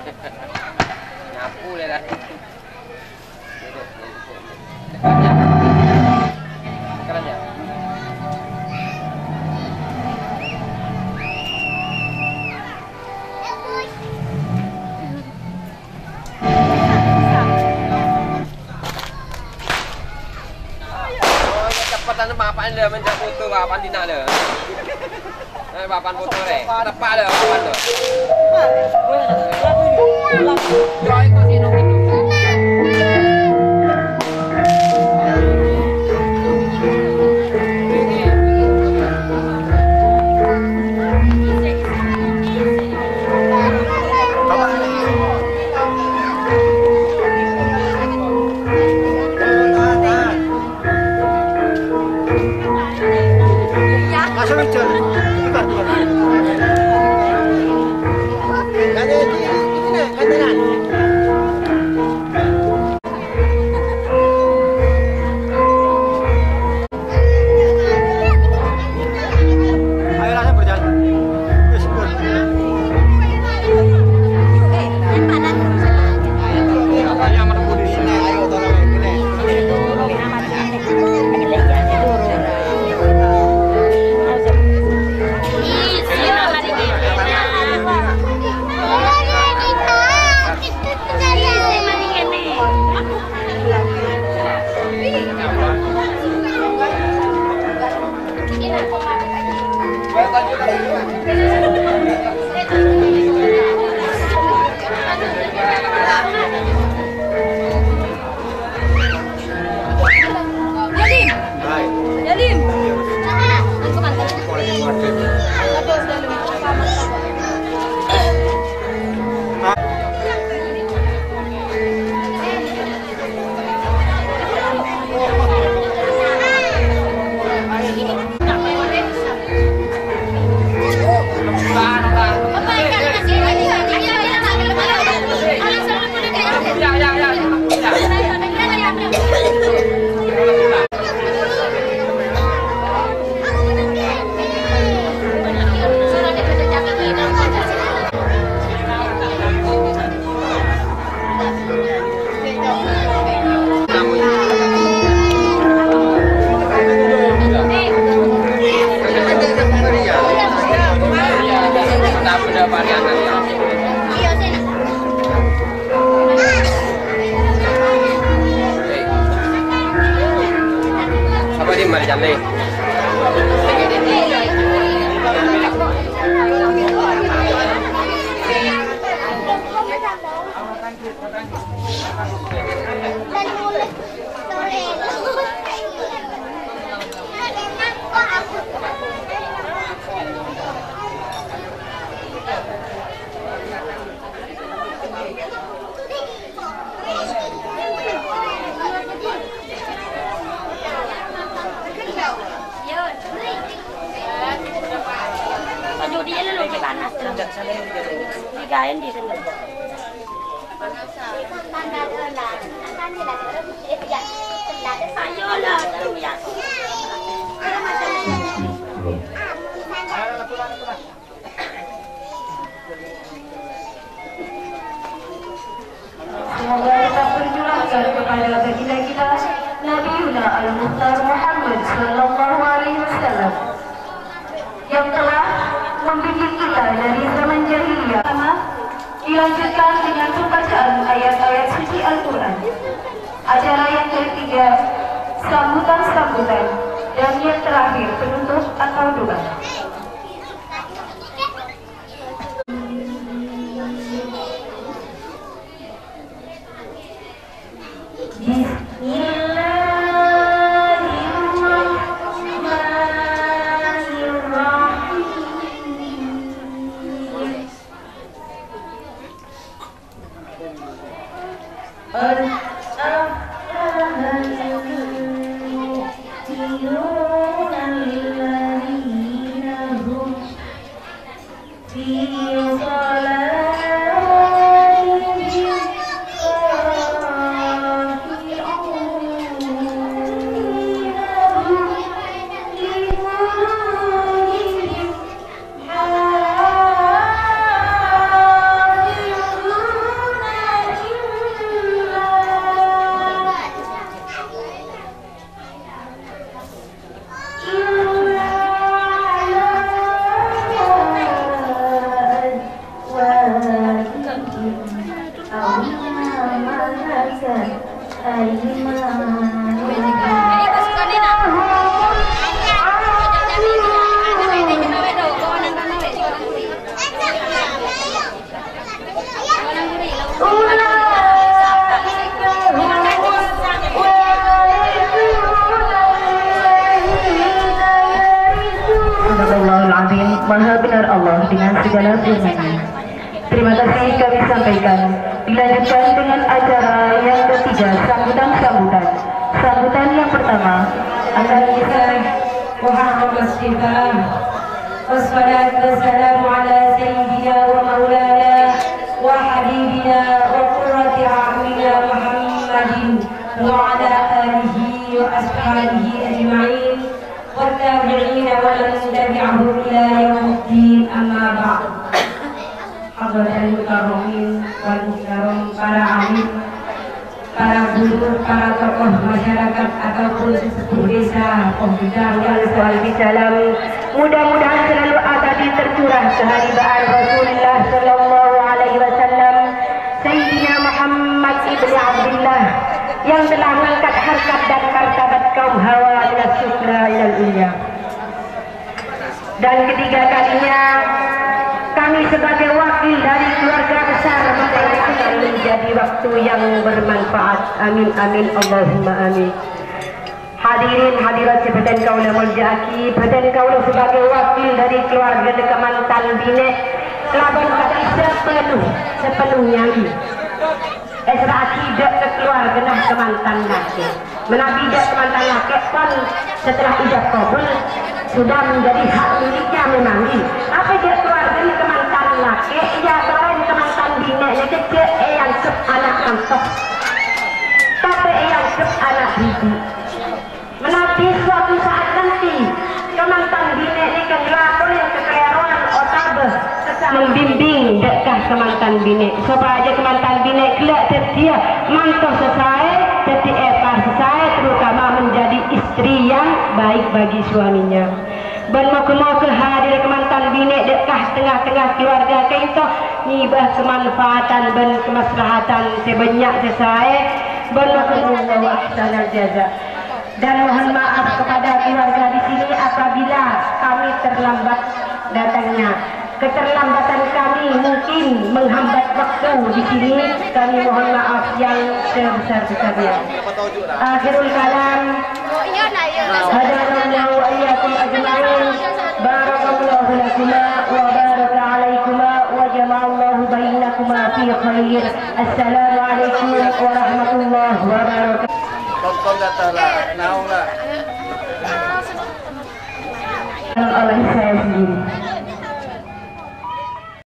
Nyapu ya, lah ya? oh, bapak anda mencak foto bapak dina anda. Eh, bapak. Tepat dah bapak. Masuk meja. Semoga tetap bercurahkan kepada baginda kita Nabiuna Al-Muhtar Muhammad Sallallahu Alaihi Wasallam yang telah membimbing kita dari zaman jahiliyah Dilanjutkan dengan pembacaan ayat-ayat suci Al-Quran. Acara yang ketiga, sambutan-sambutan, dan yang terakhir penutup atau doa. Maha benar Allah dengan segala firman-Nya. Terima kasih kami sampaikan dilanjutkan dengan acara yang ketiga sambutan-sambutan. Sambutan yang pertama والصلاة والسلام على سيدنا ومولانا وحبيبنا وقرة أعيننا محمد وعلى آله وأصحابه أجمعين والتابعين ومن تبعهم إلى يوم saudara mutaromin para amin para guru, para tokoh masyarakat ataupun sesepuh desa Pembidang yang mudah-mudahan selalu ada di tercurah kehadiran Rasulullah Shallallahu Alaihi Wasallam Sayyidina Muhammad Ibn Abdullah yang telah mengangkat harkat dan martabat kaum hawa minas syukra ilal ulia dan ketiga kalinya kami sebagai wakil wakil dari keluarga besar mempersiapkan menjadi waktu yang bermanfaat. Amin amin Allahumma amin. Hadirin hadirat sebutan kaulah muljaki, badan kaulah sebagai wakil dari keluarga Kemantan Bine, laban kami sepenuh, sepenuhnya ini. Esra tidak ke keluarga nah Kemantan laki. Menabi ijab Kemantan laki pun setelah ijab kabul sudah menjadi hak miliknya memang. Apa dia Kemantan laki, ia barang Kemantan Bine, ya kecil, eh yang sep anak kantok. Tapi eh yang sep anak bibi menanti suatu saat nanti kemantan bine ini kelakon yang kekeliruan otabe membimbing dekat kemantan bine supaya kemantan bine kelak setia mantau selesai jadi epar selesai terutama menjadi istri yang baik bagi suaminya dan moga-moga hadir kemantan bine dekat tengah-tengah keluarga kita. Nyibah kemanfaatan dan kemaslahatan sebanyak selesai dan moga-moga jaza. Dan mohon maaf kepada keluarga di sini Keterlambatan kami mungkin menghambat waktu di sini. Kami mohon maaf yang sebesar-besarnya. Akhirul kalam. Hadanallahu wa iyyakum ajma'in. Barakallahu lakuma wa baraka alaikuma wa jama'allahu bainakuma fi khair. Assalamualaikum warahmatullahi wabarakatuh. Tonton katalah, naung